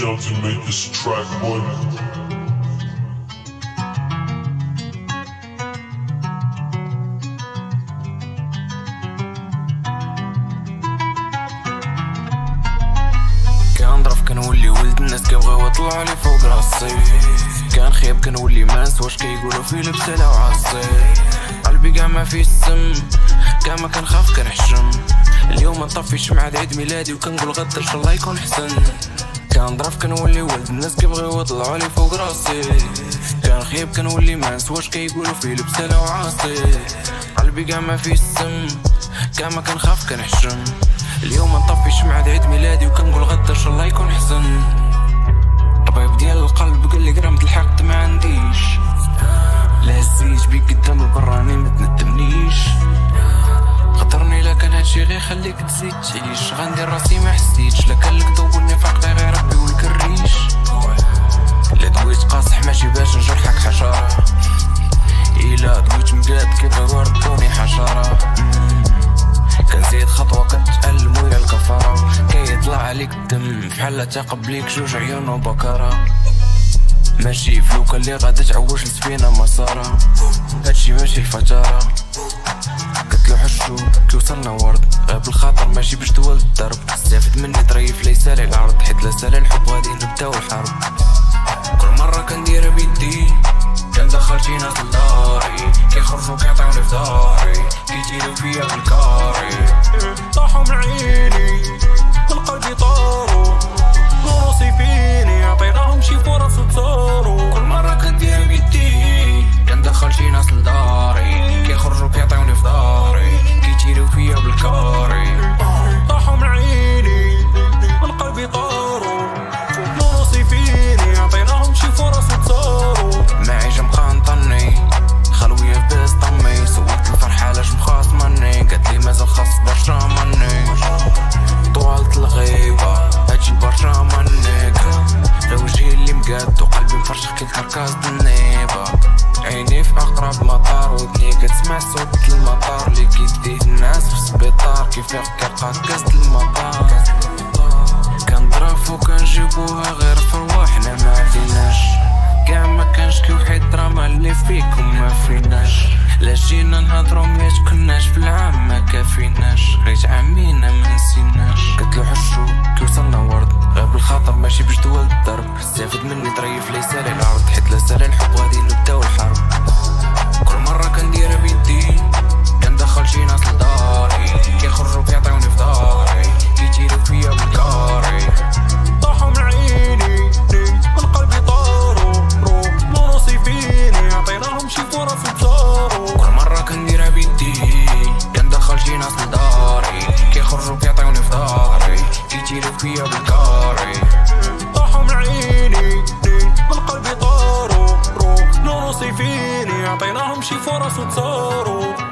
down to make this track. كنضرب كنولي ولد الناس كيبغيو يطلعوا لي فوق راسي كنخيب كنولي ما نسواش كيقولوا في لبسه وعصي قلبي كاع ما فيه السم كاع ما كنخاف كنحشم. اليوم نطفي شمعة عيد ميلادي وكنقول غدا إن شاء الله يكون حسن. كنضرب كنولي ولد الناس كيبغيو يطلعوا لي فوق راسي. كنخيب كنولي ما نسواش كيقولوا في لبسة وعصي قلبي كاع ما فيه السم كاع ما كنخاف كنحشم اليوم نطفي شمعة عيد ميلادي وكنقول غدا إن شاء الله يكون حسن طبيب ديال القلب قال لي قرامة الحق ما عنديش. لا هزيت بيك قدام البراني ما تندمنيش خطرني كان هادشي غير خليك تزيد تعيش. غندير راسي ما حسيتش. لا كان لك ضوء النفاق غير عليك الدم فحال تقبليك جوج عيون وبكرة. ماشي فلوكا اللي غادا تعوج لسفينة مسارة. هادشي ماشي الفتارة قتلو حشو كيوصلنا ورد غاب الخاطر ماشي باش تولد الضرب استافد مني طريف ليس للعرض حيت لا سال الحب غادي نبداو الحرب. كل مرة كنديرها بيدي كندخل شي ناس لداري كركاز النيبة عيني في أقرب مطار ودني كتسمع صوت المطار. اللي كيديه الناس في السبيطار. كيفيق كيلقى كاس المطار؟ كنضرب وكنجيبوها غير في رواحنا ما فيناش. كاع ما كانش كي وحيد دراما اللي فيكم ما فيناش. لا جينا نهضرو ميت كناش في العام ما كافيناش. ريت عامينا ما نسيناش. قتلو ماشي باش دول الضرب استافد مني طريف ليس للعرض حيت لا سال الحب غادي نبداو الحرب. كل مرة كنديرها بيدي كندخل شي ناس لداري. كيخرجو كيعطيوني في داري كيجيرو فيا بالكاري طاحو من عيني القلب طارو رو مو راسي فيني عطيناهم شي فرص وتصارو كل مرة كنديرها بيدي كندخل شي ناس لداري. كيخرجو كيعطيوني في داري كيجيرو فيا بالكاري القلب طارو رو راسي فيني عطيناهم شي فرص وتصارو